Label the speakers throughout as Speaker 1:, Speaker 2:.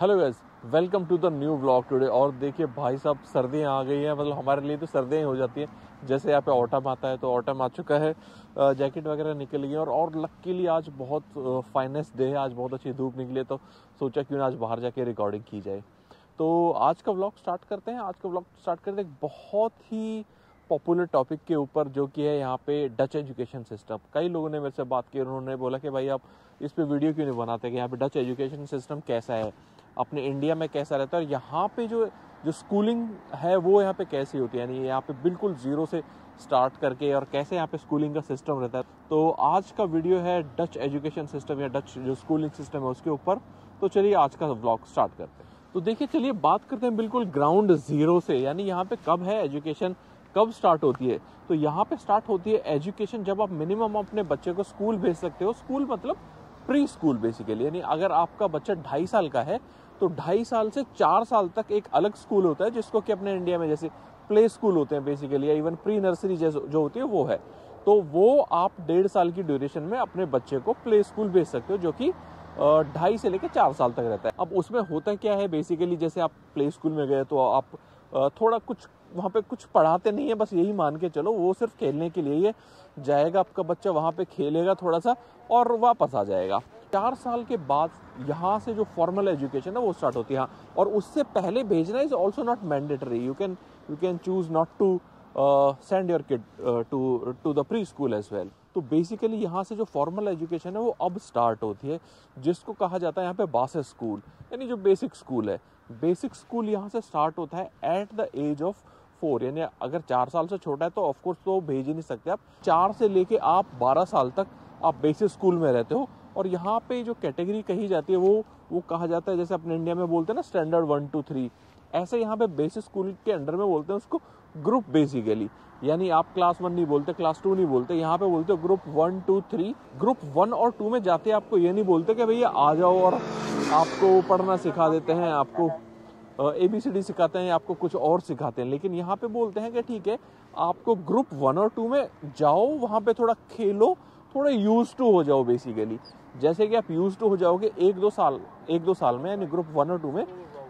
Speaker 1: Hello guys welcome to the new blog today और देखिए भाई साहब, सर्दियाँ आ गई हैं मतलब हमारे लिए तो सर्दियाँ ही हो जाती हैं। जैसे यहाँ पे ऑटम आता है तो ऑटम आ चुका है। जैकेट वगैरह निकल गई और और लकीली आज बहुत फाइनेस्ट डे है, आज बहुत अच्छी धूप निकली है तो सोचा क्यों ना आज बाहर जाके रिकॉर्डिंग की जाए। तो आज का ब्लॉग स्टार्ट करते हैं, आज का ब्लॉग स्टार्ट करते हैं। बहुत ही पॉपुलर टॉपिक के ऊपर जो कि है यहाँ पे डच एजुकेशन सिस्टम कई लोगों ने मेरे से बात की उन्होंने बोला कि भाई आप इस पे वीडियो क्यों नहीं बनाते कि यहाँ पे डच एजुकेशन सिस्टम कैसा है? अपने इंडिया में कैसा रहता है? और यहाँ पे जो जो स्कूलिंग है वो यहाँ पे कैसी होती है? यानी यहाँ पे बिल्कुल ज़ीरो से स्टार्ट करके और कैसे यहाँ पे स्कूलिंग का सिस्टम रहता है? तो आज का वीडियो है डच एजुकेशन सिस्टम या डच जो स्कूलिंग सिस्टम है उसके ऊपर। तो चलिए आज का व्लॉग स्टार्ट करते हैं। तो देखिए, चलिए बात करते हैं बिल्कुल ग्राउंड ज़ीरो से। यानी यहाँ पे कब है एजुकेशन कब स्टार्ट होती है? तो यहाँ पे स्टार्ट होती है एजुकेशन जब आप मिनिमम अपने बच्चे को स्कूल भेज सकते हो। स्कूल मतलब प्री स्कूल बेसिकली यानी अगर आपका बच्चा ढाई साल का है तो ढाई साल से चार साल तक एक अलग स्कूल होता है, जिसको कि अपने इंडिया में जैसे प्ले स्कूल होते हैं बेसिकली या इवन प्री नर्सरी जैसे जो होती है वो है। तो वो आप डेढ़ साल की ड्यूरेशन में अपने बच्चे को प्ले स्कूल भेज सकते हो, जो कि ढाई से लेकर चार साल तक रहता है। अब उसमें होता क्या है बेसिकली जैसे आप प्ले स्कूल में गए तो आप थोड़ा कुछ वहाँ पे कुछ पढ़ाते नहीं है बस यही मान के चलो वो सिर्फ़ खेलने के लिए ही जाएगा आपका बच्चा वहाँ पे खेलेगा थोड़ा सा और वापस आ जाएगा। चार साल के बाद यहाँ से जो फॉर्मल एजुकेशन है वो स्टार्ट होती है हाँ, और उससे पहले भेजना is also not mandatory you can you can choose not to send your kid to to the pre school as well तो बेसिकली यहाँ से जो फॉर्मल एजुकेशन है वो अब स्टार्ट होती है जिसको कहा जाता है यहाँ पे बासेस स्कूल यानी जो बेसिक स्कूल है। बेसिक स्कूल यहाँ से स्टार्ट होता है at the age of four, यानी अगर चार साल से छोटा है तो ऑफकोर्स तो भेज ही नहीं सकते। आप चार से लेके आप बारह साल तक आप बेसिक स्कूल में रहते हो। और यहाँ पे जो कैटेगरी कही जाती है वो वो कहा जाता है, जैसे अपने इंडिया में बोलते हैं ना स्टैंडर्ड वन टू थ्री ऐसे यहाँ पे बेसिक स्कूल के अंडर में बोलते हैं उसको ग्रुप बेसिकली यानी आप क्लास वन नहीं बोलते क्लास टू नहीं बोलते, यहाँ पे बोलते हो group one two three group one और टू में जाते आपको ये नहीं बोलते कि भैया आ जाओ और आपको पढ़ना सिखा देते हैं, आपको ए बी सी डी सिखाते हैं आपको कुछ और सिखाते हैं, लेकिन यहाँ पे बोलते हैं कि ठीक है, आपको ग्रुप वन और टू में जाओ, वहाँ पे थोड़ा खेलो, थोड़ा यूज़ टू हो जाओ बेसिकली जैसे कि आप यूज़ टू हो जाओगे एक दो साल, एक दो साल में, यानी ग्रुप वन और टू में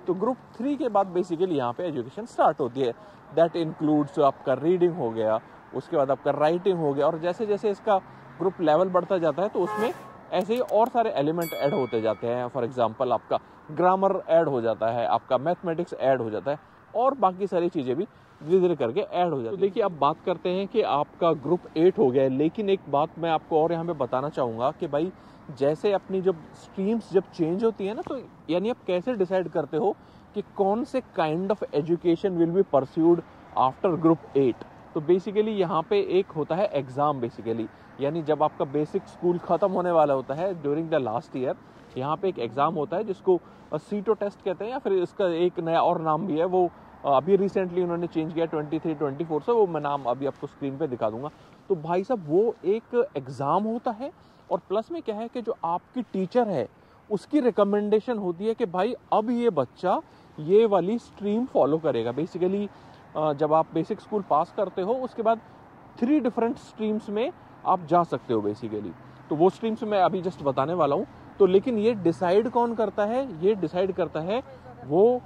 Speaker 1: तो ग्रुप थ्री के बाद बेसिकली यहाँ पे एजुकेशन स्टार्ट होती है। दैट इंक्लूड्स आपका रीडिंग हो गया, उसके बाद आपका राइटिंग हो गया, और जैसे जैसे इसका ग्रुप लेवल बढ़ता जाता है तो उसमें ऐसे ही और सारे एलिमेंट ऐड होते जाते हैं। फॉर एग्ज़ाम्पल आपका ग्रामर ऐड हो जाता है आपका मैथमेटिक्स ऐड हो जाता है और बाकी सारी चीज़ें भी धीरे धीरे करके ऐड हो जाती है। तो देखिए अब बात करते हैं कि आपका ग्रुप एट हो गया है लेकिन एक बात मैं आपको और यहाँ पे बताना चाहूँगा कि भाई जैसे अपनी जब स्ट्रीम्स जब चेंज होती है ना तो यानी आप कैसे डिसाइड करते हो कि कौन से kind of education will be pursued after group eight तो बेसिकली यहाँ पे एक होता है एग्ज़ाम बेसिकली यानी जब आपका बेसिक स्कूल खत्म होने वाला होता है ड्यूरिंग द लास्ट ईयर यहाँ पे एक एग्ज़ाम होता है जिसको सीटो टेस्ट कहते हैं या फिर इसका एक नया और नाम भी है, वो अभी रिसेंटली उन्होंने चेंज किया ट्वेंटी थ्री ट्वेंटी फोर से वो मैं नाम अभी आपको स्क्रीन पे दिखा दूँगा। तो भाई साहब, वो एक एग्ज़ाम होता है और प्लस में क्या है कि जो आपकी टीचर है, उसकी रिकमेंडेशन होती है कि भाई, अब ये बच्चा ये वाली स्ट्रीम फॉलो करेगा। बेसिकली जब आप बेसिक स्कूल पास करते हो, उसके बाद थ्री डिफरेंट स्ट्रीम्स में आप जा सकते हो बेसिकली तो वो स्ट्रीम्स मैं अभी जस्ट बताने वाला हूँ। तो लेकिन ये डिसाइड कौन करता है? ये डिसाइड करता है वो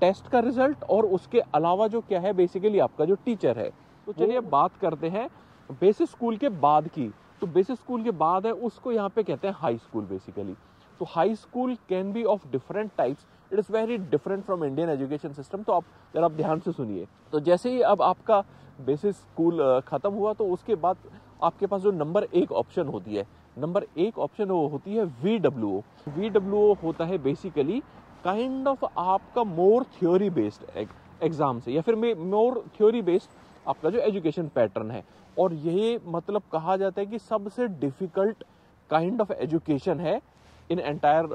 Speaker 1: टेस्ट का रिज़ल्ट और उसके अलावा जो क्या है बेसिकली आपका जो टीचर है। तो चलिए बात करते हैं बेसिक स्कूल के बाद की। तो बेसिक स्कूल के बाद है उसको यहाँ पे कहते हैं हाई स्कूल बेसिकली तो high school can be of different types it is very different from Indian education system तो आप जरा आप ध्यान से सुनिए। तो जैसे ही अब आपका बेसिक स्कूल खत्म हुआ तो उसके बाद आपके पास जो नंबर एक ऑप्शन होती है, नंबर एक ऑप्शन वो होती है V W O V W O होता है बेसिकली काइंड ऑफ़ आपका मोर थ्योरी बेस्ड एग्ज़ाम से, या फिर मोर थ्योरी बेस्ड आपका जो एजुकेशन पैटर्न है। और ये मतलब कहा जाता है कि सबसे डिफ़िकल्ट काइंड ऑफ़ एजुकेशन है in entire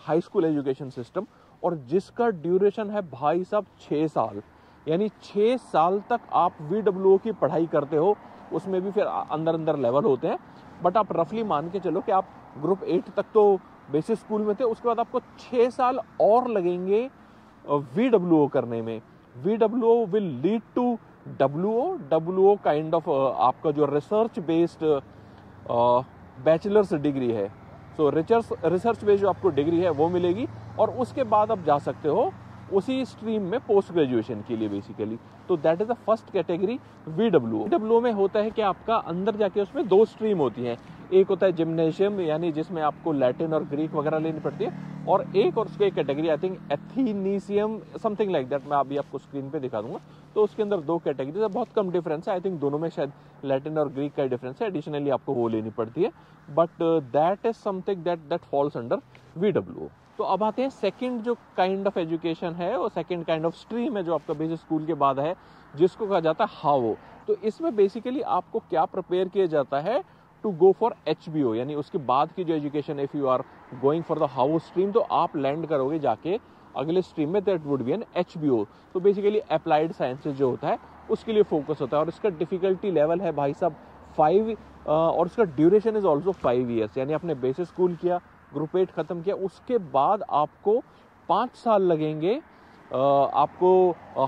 Speaker 1: high school education system और जिसका ड्यूरेशन है भाई साहब छः साल। यानी छः साल तक आप वी की पढ़ाई करते हो, उसमें भी फिर अंदर अंदर लेवल होते हैं। बट आप रफली मान के चलो कि आप ग्रुप एट तक तो बेसिक स्कूल में थे, उसके बाद आपको छः साल और लगेंगे वी करने में। V will lead to W W kind of आपका जो रिसर्च बेस्ड बैचलर्स डिग्री है। सो रिसर्च रिसर्च बेस्ड जो आपको डिग्री है, वो मिलेगी, और उसके बाद आप जा सकते हो उसी स्ट्रीम में पोस्ट ग्रेजुएशन के लिए बेसिकली तो that is the first category V W W में होता है कि आपका अंदर जाके उसमें दो स्ट्रीम होती हैं। एक होता है जिमनेशियम यानी जिसमें आपको लैटिन और ग्रीक वगैरह लेनी पड़ती है। और एक और उसकी category I think athenaeum something like that मैं अभी आपको स्क्रीन पे दिखा दूँगा। तो उसके अंदर दो कैटेगरीज है। बहुत कम डिफरेंस है। आई थिंक दोनों में शायद लैटिन और ग्रीक का डिफरेंस है। एडिशनली आपको वो लेनी पड़ती है। But that is something that that falls under V W तो अब आते हैं सेकंड जो काइंड ऑफ़ एजुकेशन है वो सेकंड काइंड ऑफ़ स्ट्रीम है जो आपका बेसिक स्कूल के बाद है, जिसको कहा जाता है हावो। तो इसमें बेसिकली आपको क्या प्रिपेयर किया जाता है? To go for H B O यानी उसके बाद की जो education if you are going for the house stream तो आप लैंड करोगे जाके अगले स्ट्रीम में that would be an H B O तो बेसिकली अप्लाइड साइंसेज जो होता है, उसके लिए फोकस होता है, और इसका डिफिकल्टी लेवल है भाई साहब फाइव और उसका duration is also five years यानी आपने बेसिक स्कूल किया ग्रुप एट खत्म किया। उसके बाद आपको पाँच साल लगेंगे आपको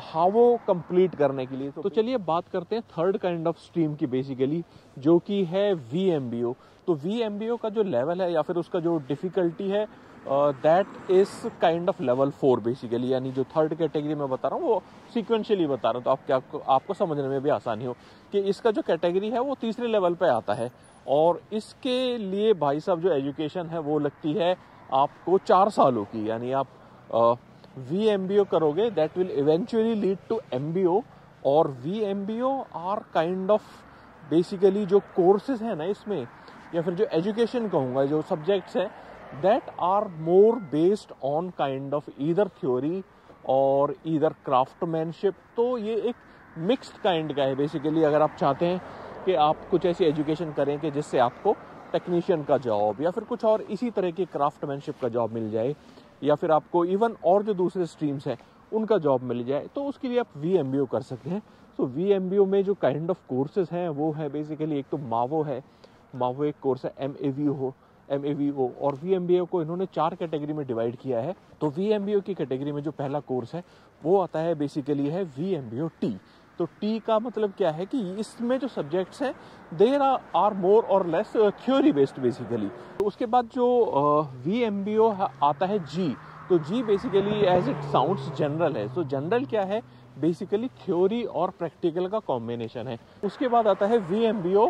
Speaker 1: हावो कंप्लीट करने के लिए। तो चलिए बात करते हैं थर्ड काइंड ऑफ़ स्ट्रीम की बेसिकली जो कि है वी एम बी ओ तो वी एम बी ओ का जो लेवल है या फिर उसका जो डिफिकल्टी है that is kind of level four basically यानी जो थर्ड कैटेगरी में बता रहा हूँ वो सिक्वेंशियली बता रहा हूँ। तो आप क्या आपको, आपको समझने में भी आसानी हो कि इसका जो कैटेगरी है वो तीसरे लेवल पे आता है। और इसके लिए भाई साहब जो एजुकेशन है वो लगती है आपको चार सालों की। यानी आप वी एम बी ओ करोगे that will eventually lead to M B O और V M B O are kind of basically जो कोर्सेज हैं ना इसमें, या फिर जो एजुकेशन कहूँगा, जो सब्जेक्ट्स हैं that are more based on kind of either theory और ईदर क्राफ्टमैनशिप तो ये एक मिक्स्ड काइंड का है बेसिकली अगर आप चाहते हैं कि आप कुछ ऐसी एजुकेशन करें कि जिससे आपको टेक्नीशियन का जॉब या फिर कुछ और इसी तरह की क्राफ्टमैनशिप का जॉब मिल जाए या फिर आपको इवन और जो दूसरे स्ट्रीम्स हैं, उनका जॉब मिल जाए तो उसके लिए आप VMBO कर सकते हैं। सो वी में जो काइंड ऑफ़ कोर्सेज हैं, वो है बेसिकली एक तो मावो है। मावो एक कोर्स है एम ए वी हो एम ए वी ओ और वी एम बी ओ को इन्होंने चार कैटेगरी में डिवाइड किया है। तो वी एम बी ओ की कैटेगरी में जो पहला कोर्स है, वो आता है बेसिकली है V M B O T तो टी का मतलब क्या है कि इसमें जो सब्जेक्ट्स हैं देर आर आर मोर और लेस थ्योरी बेस्ड बेसिकली तो उसके बाद जो वी एम बी ओ आता है जी तो G basically as it sounds general है. So, जनरल क्या है? बेसिकली थ्योरी और प्रैक्टिकल का कॉम्बिनेशन है. उसके बाद आता है वी एम बी ओ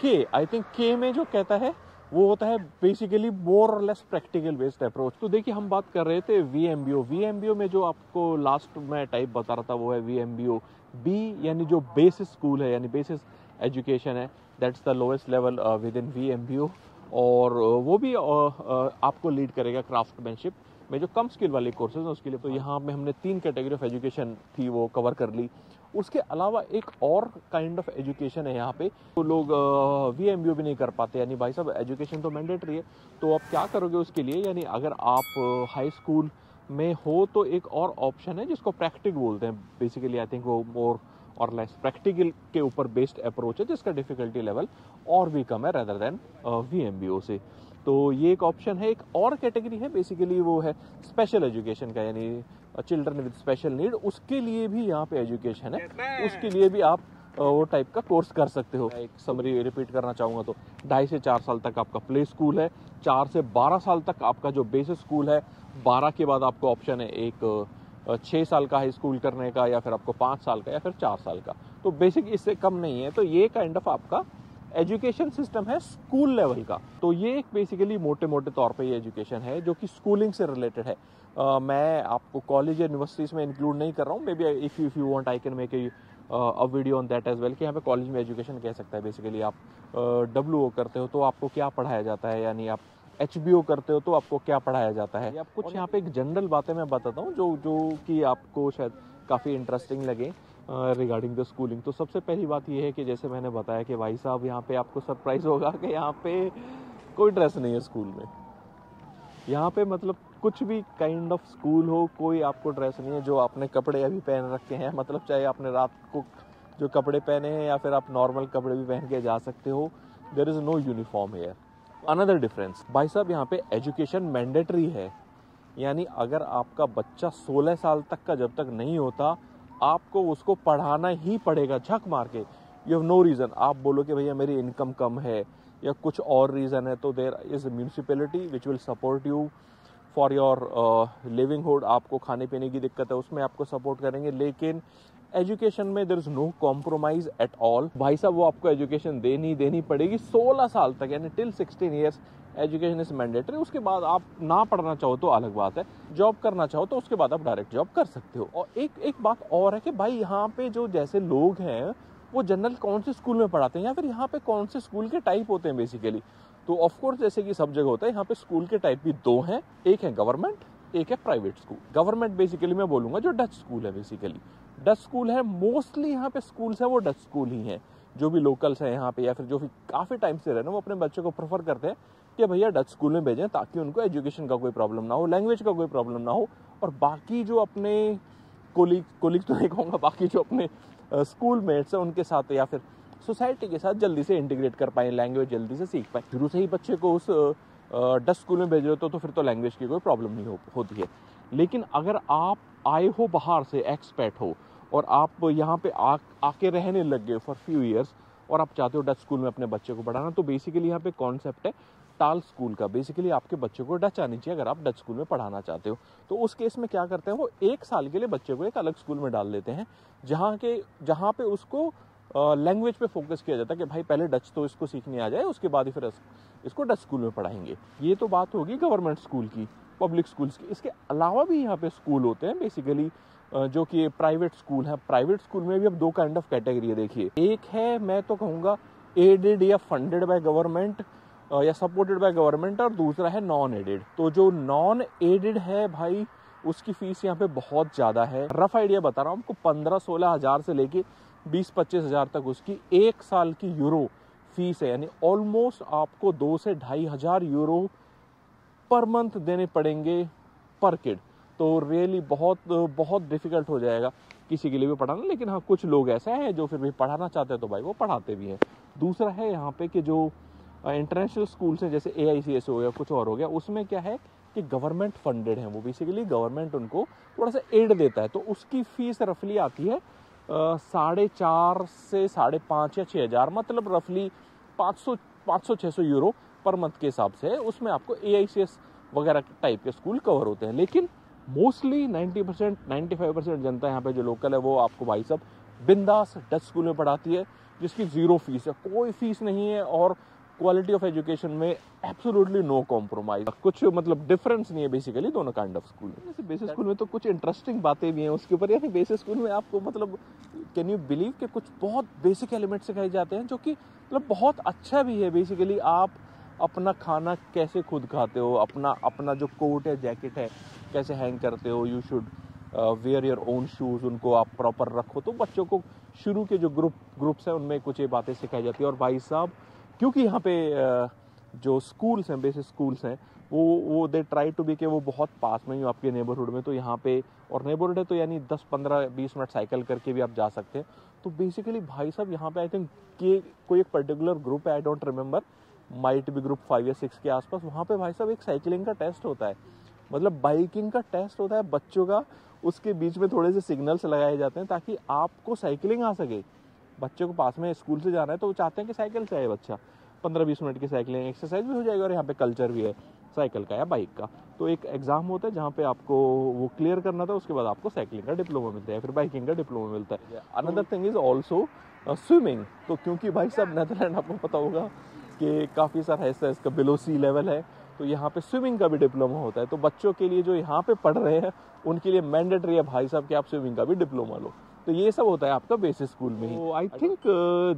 Speaker 1: के आई थिंक के में जो कहता है वो होता है बेसिकली मोर और लेस प्रैक्टिकल बेस्ड अप्रोच तो देखिए हम बात कर रहे थे V M B O V M B O में जो आपको लास्ट में टाइप बता रहा था वो है V M B O B यानी जो बेसिस स्कूल है यानी बेसिस एजुकेशन है that's the lowest level within V M B O और uh, वो भी uh, uh, आपको लीड करेगा क्राफ्टमैनशिप में जो कम स्किल वाले कोर्सेज हैं उसके लिए। तो यहाँ में हमने तीन कैटेगरी ऑफ़ एजुकेशन थी वो कवर कर ली। उसके अलावा एक और काइंड ऑफ़ एजुकेशन है यहाँ पे। तो लोग वी एम भी नहीं कर पाते यानी भाई साहब एजुकेशन तो मैंडेटरी है। तो आप क्या करोगे उसके लिए? यानी अगर आप हाई स्कूल में हो तो एक और ऑप्शन है जिसको प्रैक्टिक बोलते हैं. बेसिकली आई थिंक वो मोर और लेस प्रैक्टिकल के ऊपर बेस्ड अप्रोच है जिसका डिफिकल्टी लेवल और भी कम है rather than V M B O से. तो ये एक ऑप्शन है. एक और कैटेगरी है बेसिकली वो है स्पेशल एजुकेशन का यानी चिल्ड्रन विद स्पेशल नीड उसके लिए भी यहाँ पे एजुकेशन है. उसके लिए भी आप वो टाइप का कोर्स कर सकते हो. एक समरी रिपीट करना चाहूँगा तो. ढाई से चार साल तक आपका प्ले स्कूल है. चार से बारह साल तक आपका जो बेसिक स्कूल है बारह के बाद आपको ऑप्शन है एक छः साल का हाई स्कूल करने का या फिर आपको पाँच साल का या फिर चार साल का। तो बेसिक इससे कम नहीं है। तो ये काइंड ऑफ़ आपका एजुकेशन सिस्टम है स्कूल लेवल का। तो ये एक बेसिकली मोटे मोटे तौर पे ये एजुकेशन है जो कि स्कूलिंग से रिलेटेड है। uh, मैं आपको कॉलेज यूनिवर्सिटीज में इंक्लूड नहीं कर रहा हूँ। Maybe if you if you want I can make a video on that as well कि यहाँ पे कॉलेज में एजुकेशन कह सकता है बेसिकली आप डब्ल्यू uh, करते हो तो आपको क्या पढ़ाया जाता है? यानी आप एचबीओ करते हो तो आपको क्या पढ़ाया जाता है? आप कुछ यहाँ पे एक जनरल बातें मैं बताता हूँ जो जो कि आपको शायद काफ़ी इंटरेस्टिंग लगे रिगार्डिंग द स्कूलिंग तो सबसे पहली बात यह है कि जैसे मैंने बताया कि भाई साहब यहाँ पे आपको सरप्राइज़ होगा कि यहाँ पे कोई ड्रेस नहीं है स्कूल में। यहाँ पे मतलब कुछ भी काइंड ऑफ़ स्कूल हो कोई आपको ड्रेस नहीं है जो आपने कपड़े अभी पहन रखे हैं। मतलब चाहे आपने रात को जो कपड़े पहने हैं या फिर आप नॉर्मल कपड़े भी पहन के जा सकते हो there is no uniform here another difference भाई साहब, यहाँ पे एजुकेशन मैंडेटरी है। यानी अगर आपका बच्चा 16 साल तक का जब तक नहीं होता, आपको उसको पढ़ाना ही पड़ेगा झक मार के। यू हैव नो रीज़न आप बोलो कि भैया, मेरी इनकम कम है या कुछ और रीज़न है तो there is municipality which will support you for your living hood आपको खाने पीने की दिक्कत है, उसमें आपको सपोर्ट करेंगे। लेकिन एजुकेशन में there is no compromise at all भाई साहब, वो आपको एजुकेशन देनी देनी पड़ेगी 16 साल तक, यानी till 16 years education is mandatory उसके बाद आप ना पढ़ना चाहो तो अलग बात है जॉब करना चाहो तो उसके बाद आप डायरेक्ट जॉब कर सकते हो। और एक एक बात और है कि भाई यहाँ पे जो जैसे लोग हैं, वो जनरल कौन से स्कूल में पढ़ाते हैं या फिर यहाँ पे कौन से स्कूल के टाइप होते हैं बेसिकली तो ऑफकोर्स जैसे कि सब जगह होता है, यहाँ पे स्कूल के टाइप भी दो हैं, एक है गवर्नमेंट एक है प्राइवेट स्कूल गवर्नमेंट बेसिकली मैं बोलूँगा जो डच स्कूल है बेसिकली डच स्कूल है मोस्टली यहाँ पे स्कूल्स है वो डच स्कूल ही हैं। जो भी लोकल्स हैं यहाँ पे या फिर जो भी काफ़ी टाइम से रहना वो अपने बच्चों को प्रेफर करते हैं कि भैया डच स्कूल में भेजें ताकि उनको एजुकेशन का कोई प्रॉब्लम ना हो लैंग्वेज का कोई प्रॉब्लम ना हो। और बाकी जो अपने कोलिग कोलिग तो नहीं कहूँगा बाकी जो अपने स्कूल मेट्स हैं उनके साथ या फिर सोसाइटी के साथ जल्दी से इंटीग्रेट कर पाए लैंग्वेज जल्दी से सीख पाए। शुरू से ही बच्चे को उस डच स्कूल में भेज रहे हो तो, तो फिर तो लैंग्वेज की कोई प्रॉब्लम नहीं हो, होती है। लेकिन अगर आप आए हो, बाहर से एक्सपर्ट हो और आप यहाँ पे आ, आके रहने लग गए फॉर फ्यू ईयर्स और आप चाहते हो डच स्कूल में अपने बच्चे को पढ़ाना तो बेसिकली यहाँ पे कॉन्सेप्ट है टाल स्कूल का। बेसिकली आपके बच्चे को डच आनी चाहिए अगर आप डच स्कूल में पढ़ाना चाहते हो। तो उस केस में क्या करते हैं, वो एक साल के लिए बच्चे को एक अलग स्कूल में डाल लेते हैं, जहाँ के, जहाँ पे उसको लैंग्वेज पे फोकस किया जाता है कि भाई पहले डच तो इसको सीखने आ जाए, उसके बाद ही फिर इसको डच स्कूल में पढ़ाएँगे। ये तो बात होगी गवर्नमेंट स्कूल की पब्लिक स्कूल्स की। इसके अलावा भी यहाँ पे स्कूल होते हैं बेसिकली जो कि प्राइवेट स्कूल है। प्राइवेट स्कूल में भी अब दो काइंड ऑफ़ कैटेगरी है, देखिए। एक है, मैं तो कहूँगा एडेड या फंडेड बाय गवर्नमेंट या सपोर्टेड बाय गवर्नमेंट और दूसरा है नॉन एडेड तो जो नॉन एडेड है भाई, उसकी फ़ीस यहाँ पे बहुत ज़्यादा है। रफ आइडिया बता रहा हूँ, आपको पंद्रह सोलह हज़ार से लेके बीस पच्चीस हज़ार तक उसकी एक साल की यूरो फ़ीस है, यानी ऑलमोस्ट आपको दो से ढाई हज़ार यूरो पर मंथ देने पड़ेंगे पर किड तो रियली बहुत बहुत डिफ़िकल्ट हो जाएगा किसी के लिए भी पढ़ाना, लेकिन हाँ कुछ लोग ऐसे हैं जो फिर भी पढ़ाना चाहते हैं तो भाई वो पढ़ाते भी हैं। दूसरा है यहाँ पे कि जो इंटरनेशनल स्कूल्स हैं, जैसे ए आई हो गया कुछ और हो गया, उसमें क्या है कि गवर्नमेंट फंडेड है वो बेसिकली गवर्नमेंट उनको थोड़ा सा एड देता है तो उसकी फ़ीस रफली आती है साढ़े चार से साढ़े पाँच या छः हज़ार मतलब रफली पाँच सौ पाँच सौ छः सौ यूरो पर मंथ के हिसाब से उसमें आपको एआईसीएस वगैरह टाइप के स्कूल कवर होते हैं। लेकिन mostly 90 percent ninety five percent जनता यहाँ पे जो लोकल है वो आपको भाई सब बिंदास डच स्कूल में पढ़ाती है, जिसकी ज़ीरो फ़ीस है। कोई फ़ीस नहीं है और क्वालिटी ऑफ़ एजुकेशन में एब्सोल्युटली नो कॉम्प्रोमाइज कुछ मतलब डिफरेंस नहीं है बेसिकली दोनों काइंड ऑफ़ स्कूल जैसे बेसिक स्कूल में तो कुछ इंटरेस्टिंग बातें भी हैं उसके ऊपर। यानी बेसिक स्कूल में आपको मतलब कैन यू बिलीव कि कुछ बहुत बेसिक एलिमेंट सिखाए जाते हैं जो कि मतलब बहुत अच्छा भी है बेसिकली आप अपना खाना कैसे खुद खाते हो? अपना अपना जो कोट है जैकेट है, कैसे हैंग करते हो? You should wear your own shoes उनको आप प्रॉपर रखो। तो बच्चों को शुरू के जो ग्रुप ग्रुप्स हैं, उनमें कुछ ये बातें सिखाई जाती है। और भाई साहब क्योंकि यहाँ पे जो स्कूल्स हैं बेसिक स्कूल्स हैं, वो वो दे ट्राई टू बी के वो बहुत पास में ही आपके नेबरहुड में तो यहाँ पे, और नेबरहुड है तो यानी 10 15 20 मिनट साइकिल करके भी आप जा सकते हैं। तो बेसिकली भाई साहब, यहाँ पे आई थिंक के कोई एक पर्टिकुलर ग्रुप है आई डोंट रिमेंबर माइट भी ग्रुप फाइव या सिक्स के आसपास, वहाँ पे भाई साहब एक साइकिलिंग का टेस्ट होता है। मतलब बाइकिंग का टेस्ट होता है, बच्चों का, उसके बीच में थोड़े से सिग्नल्स लगाए जाते हैं ताकि आपको साइकिलिंग आ सके। बच्चे को पास में स्कूल से जाना है तो वो चाहते हैं कि साइकिल से आए बच्चा। पंद्रह बीस मिनट की साइकिलिंग एक्सरसाइज भी हो जाएगी और यहाँ पे कल्चर भी है साइकिल का या बाइक का। तो एक एग्ज़ाम होता है जहाँ पे आपको वो क्लियर करना था उसके बाद आपको साइकिलिंग का डिप्लोमा मिलता है फिर बाइकिंग का डिप्लोमा मिलता है। Another thing is also swimming तो क्योंकि भाई साहब नेदरलैंड आपको पता होगा कि काफ़ी सारा ऐसा इसका बिलो सी लेवल है तो यहाँ पे स्विमिंग का भी डिप्लोमा होता है। तो बच्चों के लिए जो यहाँ पे पढ़ रहे हैं उनके लिए मैंडेटरी है भाई साहब कि आप स्विमिंग का भी डिप्लोमा लो। तो ये सब होता है आपका बेसिक स्कूल में ही। I think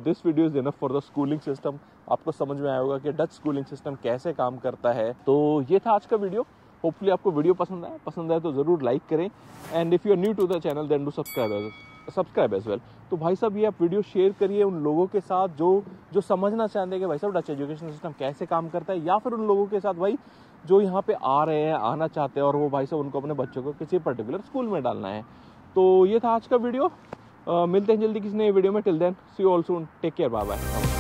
Speaker 1: this video is enough for the schooling system आपको समझ में आया होगा कि डच स्कूलिंग सिस्टम कैसे काम करता है। तो ये था आज का वीडियो होपफुली आपको वीडियो पसंद आया। पसंद आए तो ज़रूर लाइक करें। And if you are new to the channel then do subscribe subscribe as well तो भाई साहब ये आप वीडियो शेयर करिए उन लोगों के साथ जो जो समझना चाहते हैं कि भाई साहब डच एजुकेशन सिस्टम कैसे काम करता है। या फिर उन लोगों के साथ भाई जो यहाँ पे आ रहे हैं आना चाहते हैं और वो भाई साहब उनको अपने बच्चों को किसी पर्टिकुलर स्कूल में डालना है। तो ये था आज का वीडियो। मिलते हैं जल्दी किसी नए वीडियो में। Till then see all also take care bye bye